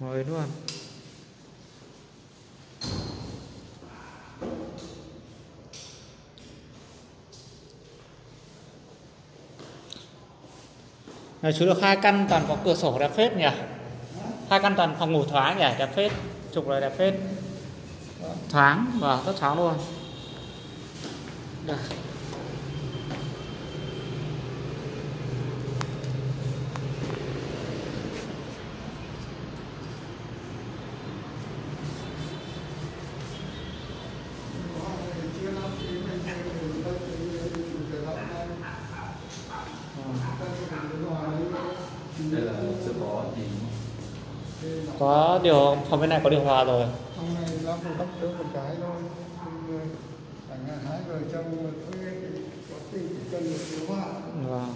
mới luôn. Này, chú được hai căn toàn có cửa sổ đẹp phết nhỉ? Hai căn toàn phòng ngủ thoáng nhỉ? Đẹp phết. Trục lại đẹp phết. Thoáng và rất thoáng luôn. Được đây là sự có gì có điều phòng bên này có điều hòa rồi. Hôm nay nó cũng cấp trước một cái thôi. Chẳng hạn hai vợ chồng mà thuê thì có tiền chỉ cần một điều hòa. Vâng